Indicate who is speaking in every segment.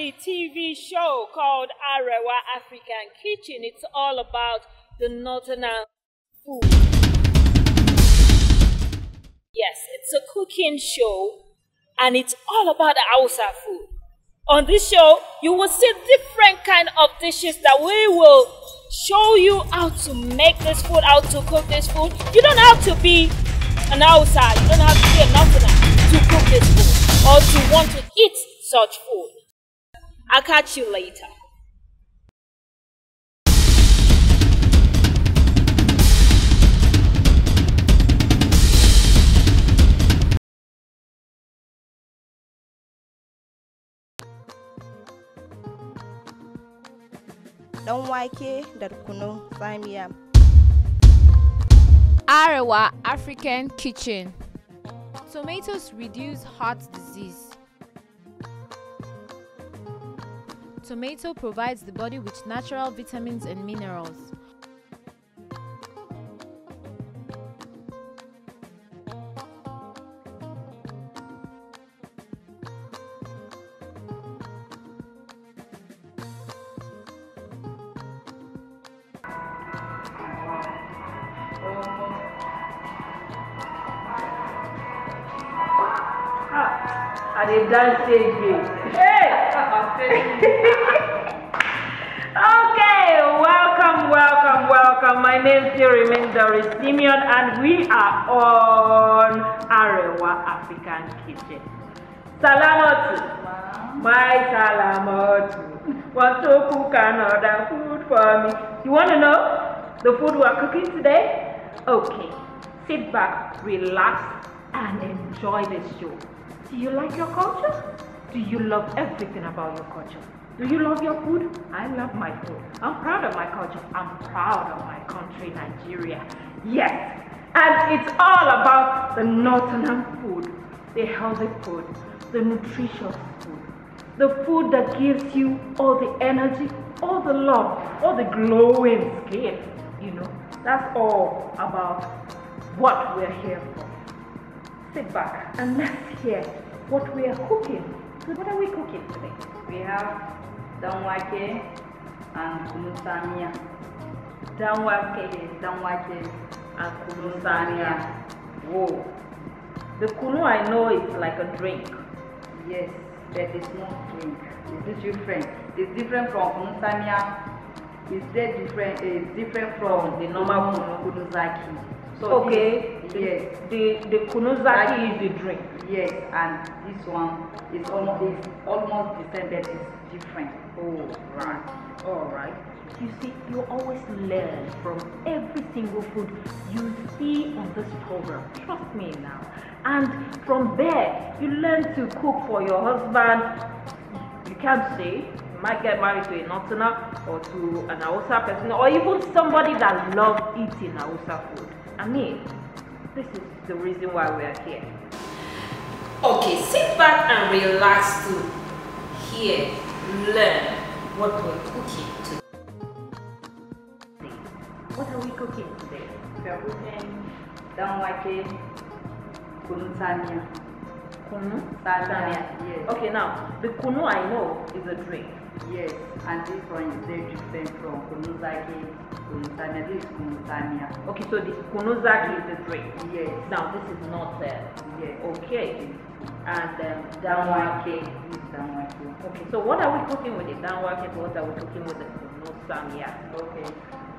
Speaker 1: family TV show called Arewa African Kitchen. It's all about the northern food. Yes, it's a cooking show and it's all about the Hausa food. On this show, you will see different kind of dishes that we will show you how to make this food, how to cook this food. You don't have to be an Hausa, you don't have to be a northerner to cook this food or to want to eat such food. I'll catch you later.
Speaker 2: ɗan wake da kunun tsamiya.
Speaker 3: Arewa African Kitchen Tomatoes reduce heart disease. Tomato provides the body with natural vitamins and minerals.
Speaker 4: I dey dance again. Hey! okay, welcome, welcome, welcome. My name still remains Doris Simeon, and we are on Arewa African Kitchen. Salamatu, my salamatu. Want to cook another food for me? You want to know the food we are cooking today? Okay, sit back, relax, and enjoy this show. Do you like your culture? Do you love everything about your culture? Do you love your food? I love my food. I'm proud of my culture. I'm proud of my country, Nigeria. Yes, and it's all about the northern food, the healthy food, the nutritious food, the food that gives you all the energy, all the love, all the glowing skin. You know, that's all about what we're here for. Sit back and let's hear what we are cooking. So what are we cooking today?
Speaker 5: We have danwake and kunu samia.
Speaker 4: Danwake
Speaker 5: Danwake
Speaker 4: and kunu
Speaker 5: kunu
Speaker 4: samia.
Speaker 5: samia.
Speaker 4: Whoa. The kunu I know is like a drink.
Speaker 5: Yes, but it's not drink. It's different. It's different from kunu samia. It's very different. It's different from
Speaker 4: the normal
Speaker 5: kunu kunu zaki.
Speaker 4: okay.
Speaker 5: This,
Speaker 4: the,
Speaker 5: yes.
Speaker 4: The the kunuzaki is the drink.
Speaker 5: Yes, and this one is almost is almost the same, but it's different.
Speaker 4: Oh right. All right. You see, you always learn from every single food you see on this program. Trust me now. And from there, you learn to cook for your husband. You can't say you might get married to a Northerner or to an Hausa person, or even somebody that loves eating Hausa food. I mean, this is the reason why we are here. Okay, sit back and relax to hear, learn what we're cooking today. What are we cooking today?
Speaker 5: We are cooking danwake kunu samia.
Speaker 4: Kunu?
Speaker 5: Samia. Yes.
Speaker 4: Okay, now, the kunu I know is a drink.
Speaker 5: Yes, and this one is very different from kunu zaki. This is kunu.
Speaker 4: Okay, so the kunuzaki is the drink.
Speaker 5: Yes.
Speaker 4: Now, this is not there.
Speaker 5: Yes.
Speaker 4: Okay. And um,
Speaker 5: Danwake. This is danwake.
Speaker 4: Okay, so what are we cooking with the danwake? What are we cooking with the kunu?
Speaker 5: Okay.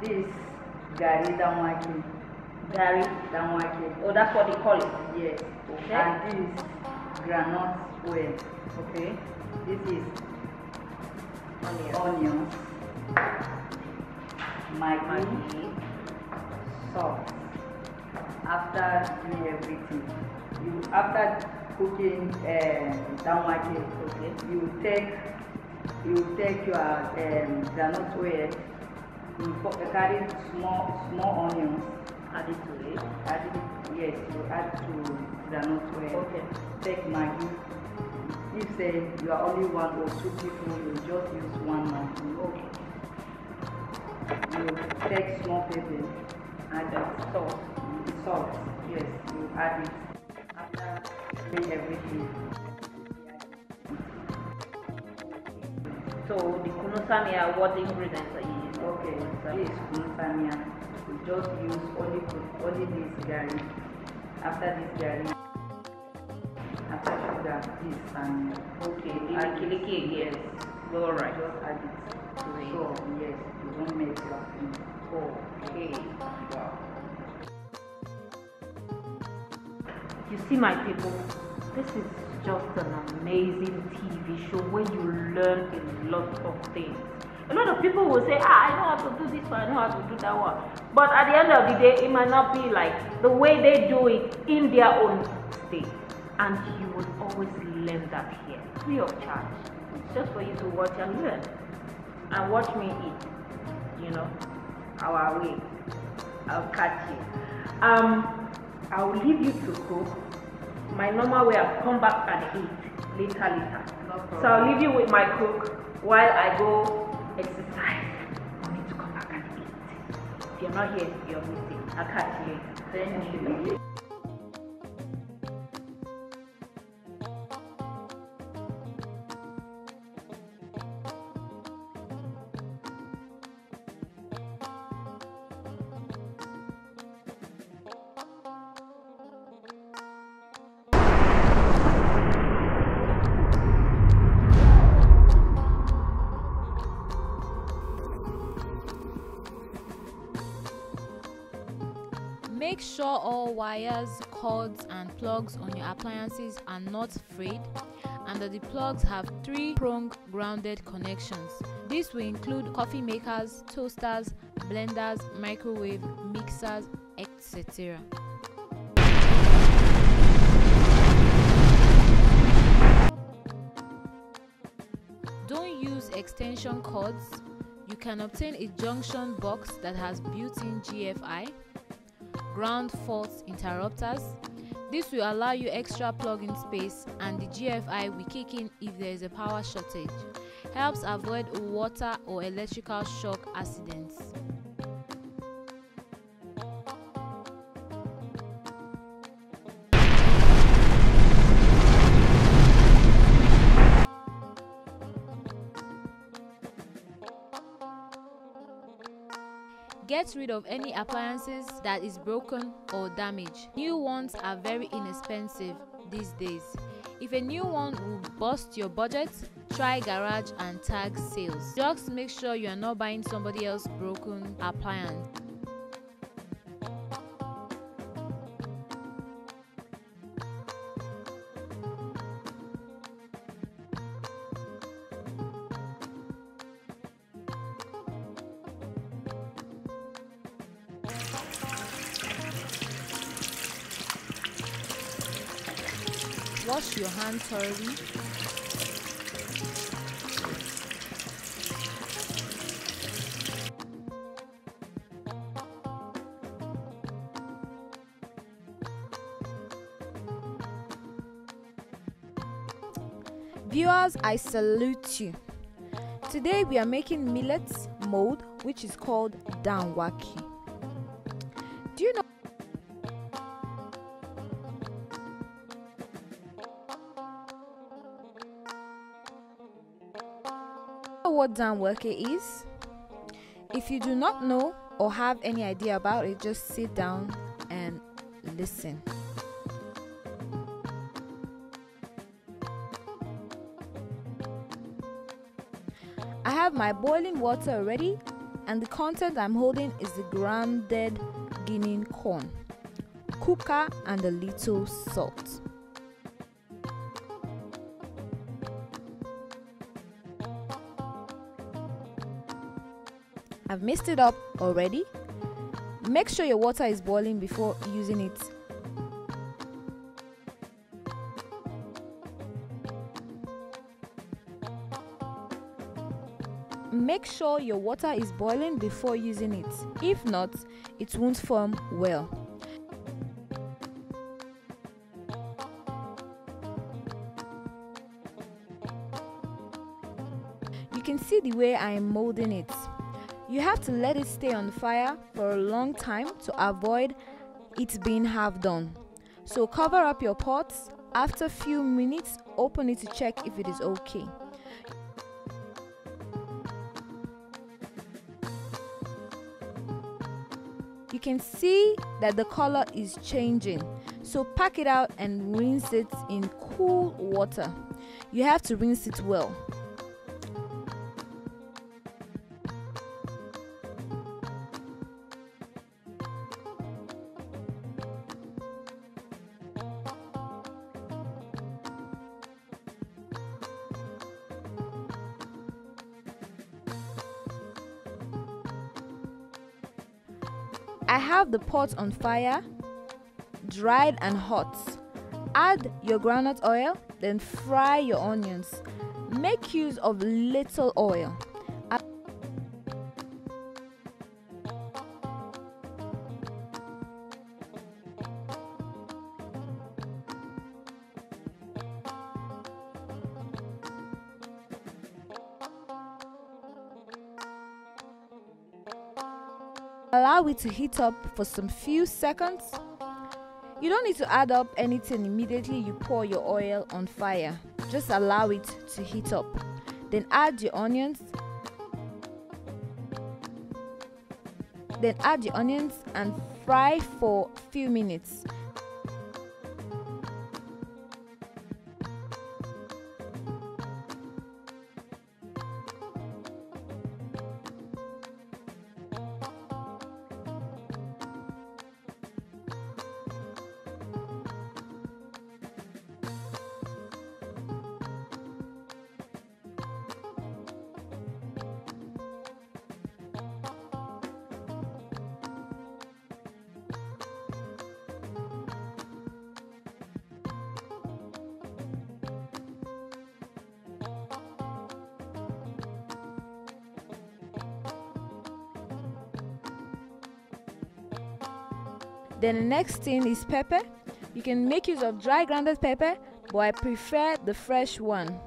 Speaker 5: This gari danwake.
Speaker 4: Gari.
Speaker 5: Danwake.
Speaker 4: Oh, that's what they call it.
Speaker 5: Yes.
Speaker 4: Okay.
Speaker 5: And this granite oil.
Speaker 4: Okay.
Speaker 5: This is
Speaker 4: Onion.
Speaker 5: onions, maggi,
Speaker 4: Maggi.
Speaker 5: salt. After doing everything, you after cooking uh, danwake,
Speaker 4: Okay.
Speaker 5: you take you take your um, groundnut oil, you put, carry small small onions,
Speaker 4: Add it to it.
Speaker 5: add it, yes, you add to groundnut oil.
Speaker 4: Okay.
Speaker 5: Take maggi. If say you are only one or two people, you just use one maggi.
Speaker 4: Okay.
Speaker 5: You take small pepper, add it, salt, salt, yes, you add it. After doing everything,
Speaker 4: So the kunusamia, what the ingredients are you using?
Speaker 5: Okay, this is kunsamia. We just use only only this garri. After this after sugar, this samia.
Speaker 4: Okay, the
Speaker 5: Add it.
Speaker 4: likiliki again.
Speaker 5: Yes.
Speaker 4: All right.
Speaker 5: Just add it. So yes, you make your thing.
Speaker 4: Okay.
Speaker 5: Wow.
Speaker 4: You see, my people, this is just an amazing TV show where you learn a lot of things. A lot of people will say, ah, I know how to do this one, I know how to do that one. But at the end of the day, it might not be like the way they do it in their own state. And you will always learn that here, free of charge. Just for you to watch and learn. And watch me eat, you know, our way. I'll catch you. Um, I'll leave you to cook. My normal way, I'll come back and eat later, later.
Speaker 5: No
Speaker 4: So I'll leave you with my cook while I go exercise. I need to come back and eat. If you're not here, you're missing. I'll catch you later.
Speaker 5: Thank you.
Speaker 3: Wires, cords, and plugs on your appliances are not frayed and that the plugs have three prong grounded connections. This will include coffee makers, toasters, blenders, microwave, mixers, etc. Don't use extension cords. You can obtain a junction box that has built-in GFI ground fault interrupters. This will allow you extra plug-in space and the GFI will kick in if there is a power shortage. Helps avoid water or electrical shock accidents. Get rid of any appliances that is broken or damaged. New ones are very inexpensive these days. If a new one will bust your budget, try garage and tag sales. Just make sure you are not buying somebody else broken appliance. Wash your hands thoroughly. Viewers, I salute you. Today we are making millets mold, which is called danwaki. What danwaki is? If you do not know or have any idea about it, just sit down and listen. I have my boiling water already, and the content I'm holding is the grounded Guinea corn, kuka, and a little salt. I've mixed it up already. Make sure your water is boiling before using it. Make sure your water is boiling before using it. If not, it won't form well. You can see the way I am molding it. You have to let it stay on fire for a long time to avoid it being half done. So cover up your pots. After a few minutes, open it to check if it is okay. You can see that the color is changing. So pack it out and rinse it in cool water. You have to rinse it well. I have the pot on fire, dried and hot. Add your groundnut oil, then fry your onions. Make use of little oil. It to heat up for some few seconds. You don't need to add up anything immediately you pour your oil on fire. Just allow it to heat up. Then add your onions. Then add the onions and fry for few minutes. Then the next thing is pepper. You can make use of dry grounded pepper, but I prefer the fresh one.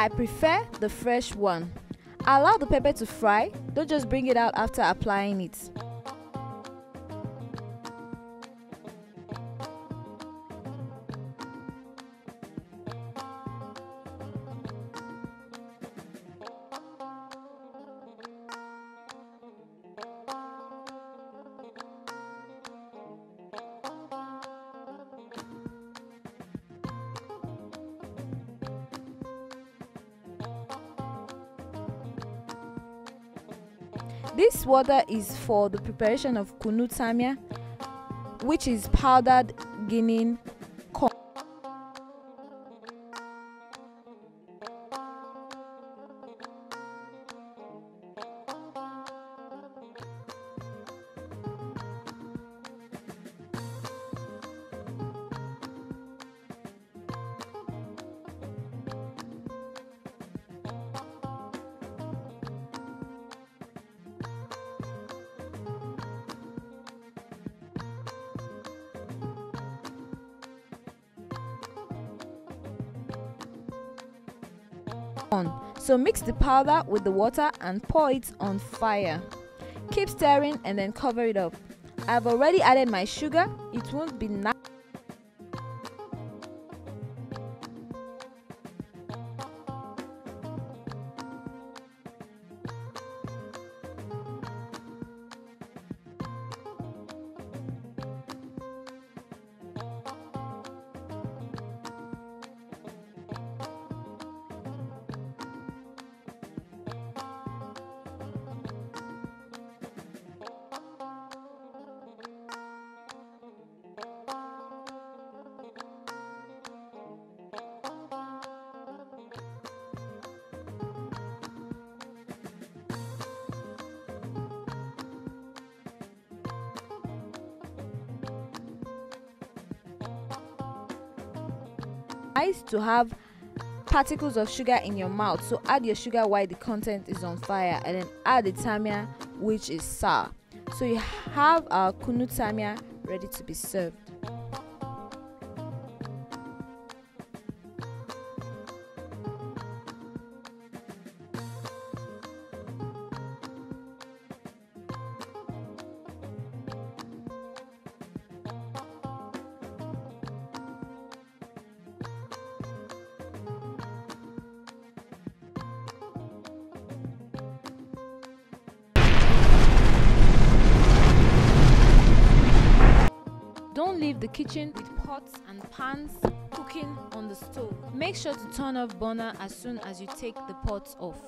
Speaker 3: I prefer the fresh one. Allow the pepper to fry, don't just bring it out after applying it. This water is for the preparation of kunu tsamiya, which is powdered Guinean So mix the powder with the water and pour it on fire. Keep stirring and then cover it up. I've already added my sugar. It won't be nice. To have particles of sugar in your mouth. So add your sugar while the content is on fire and then add the tsamiya which is sour. So you have our kunu tsamiya ready to be served Leave the kitchen with pots and pans cooking on the stove. Make sure to turn off burner as soon as you take the pots off.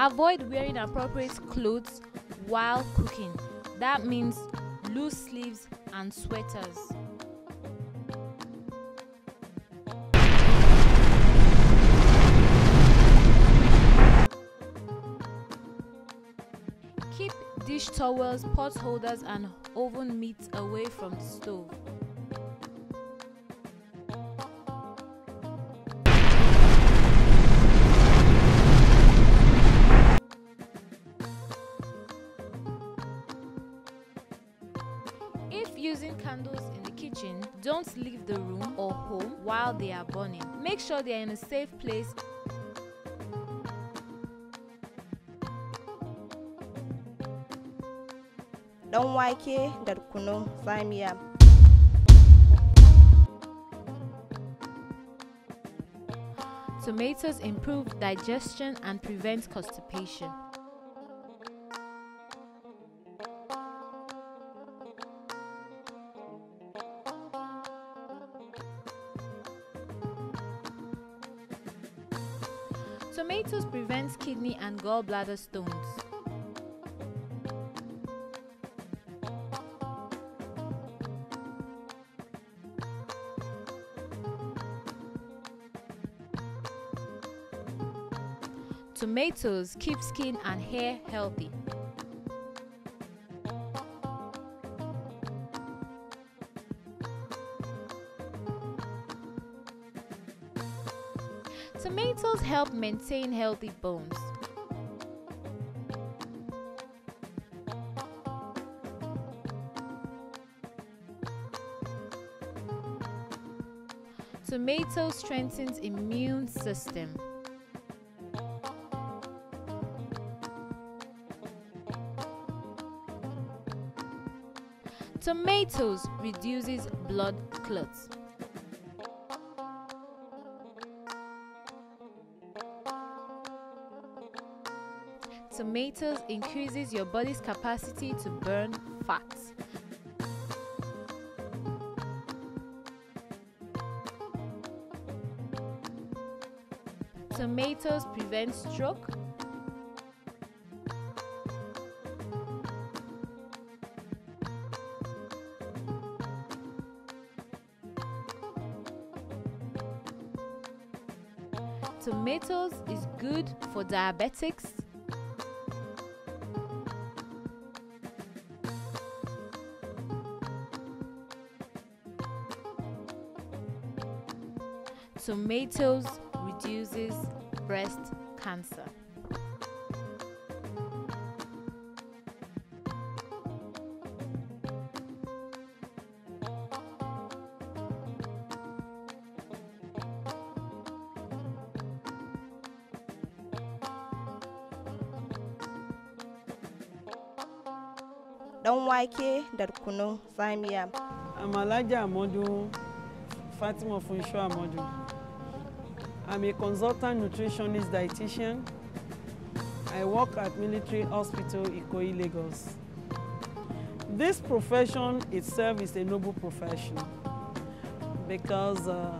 Speaker 3: Avoid wearing appropriate clothes while cooking. That means loose sleeves and sweaters. Keep dish towels, pot holders, and oven mitts away from the stove. If using candles in the kitchen, don't leave the room or home while they are burning. Make sure they are in a safe place
Speaker 2: wake da kunun
Speaker 3: Tomatoes improve digestion and prevent constipation. Tomatoes prevent kidney and gallbladder stones. Tomatoes keep skin and hair healthy. Tomatoes help maintain healthy bones. Tomato strengthens immune system. Tomatoes reduces blood clots. Tomatoes increases your body's capacity to burn fat. Tomatoes prevent stroke. Tomatoes is good for diabetics. Tomatoes reduces breast cancer.
Speaker 2: Ɗan wake da kunun tsamiya
Speaker 6: I'm Fatima Funsho Amodu. I'm a consultant nutritionist dietitian. I work at Military Hospital Ikoyi, Lagos. This profession itself is a noble profession because uh,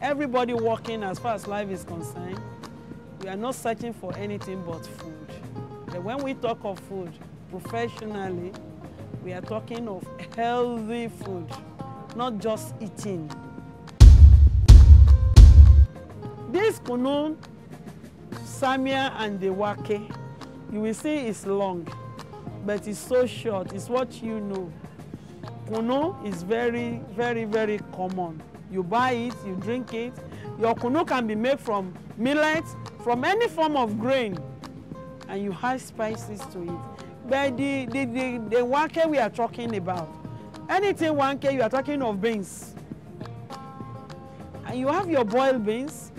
Speaker 6: everybody working as far as life is concerned, we are not searching for anything but food. But when we talk of food professionally, we are talking of healthy food, not just eating. This kunu, samia and the wake, you will see is long. but it's so short. It's what you know. Kunu is very, very, very common. You buy it, you drink it. Your kunu can be made from millet, from any form of grain, and you add spices to it. But the, the, the, the wanke we are talking about, anything wanke, you are talking of beans. And you have your boiled beans.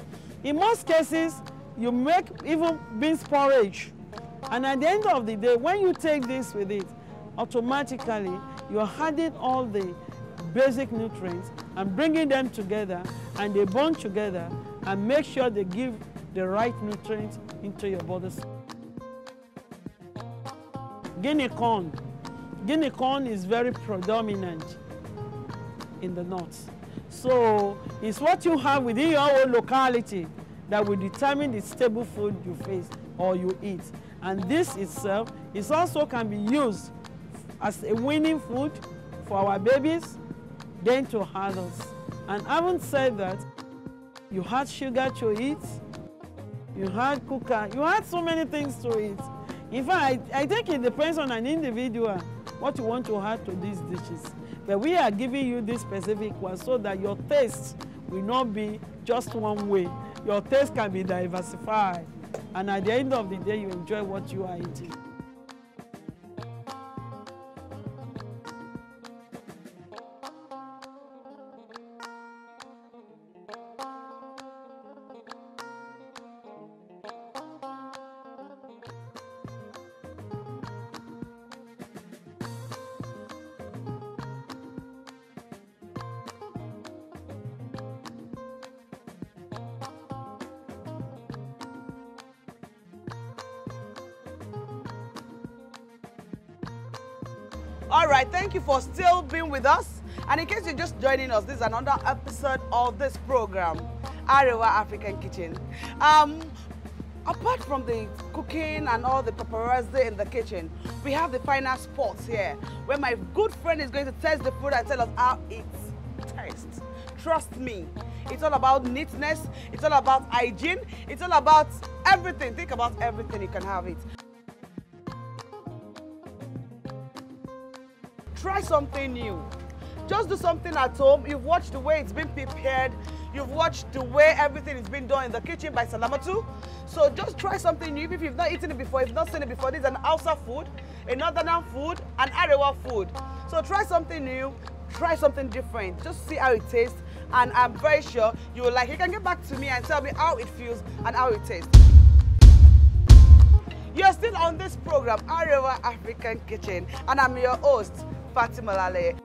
Speaker 6: In most cases, you make even beans porridge. And at the end of the day, when you take this with it, automatically you're adding all the basic nutrients and bringing them together and they bond together and make sure they give the right nutrients into your body. Guinea corn. Guinea corn is very predominant in the north. So it's what you have within your own locality that will determine the stable food you face or you eat. And this itself is also can be used as a winning food for our babies, then to others. And having said that, you had sugar to eat, you had cooker, you had so many things to eat. In fact, I, I think it depends on an individual what you want to add to these dishes. But we are giving you this specific one so that your taste will not be just one way. Your taste can be diversified. And at the end of the day, you enjoy what you are eating.
Speaker 7: All right, thank you for still being with us. And in case you're just joining us, this is another episode of this program, Arewa African Kitchen. Um, apart from the cooking and all the paparazzi in the kitchen, we have the final spots here where my good friend is going to test the food and tell us how it tastes. Trust me, it's all about neatness, it's all about hygiene, it's all about everything. Think about everything, you can have it. Try something new. Just do something at home. You've watched the way it's been prepared. You've watched the way everything is being done in the kitchen by Salamatu. So just try something new. If you've not eaten it before, if you've not seen it before, this is an Hausa food, a Northern food, an Arewa food. So try something new, try something different. Just see how it tastes. And I'm very sure you will like it. You can get back to me and tell me how it feels and how it tastes. You're still on this program, Arewa African Kitchen, and I'm your host, Fatima Lale.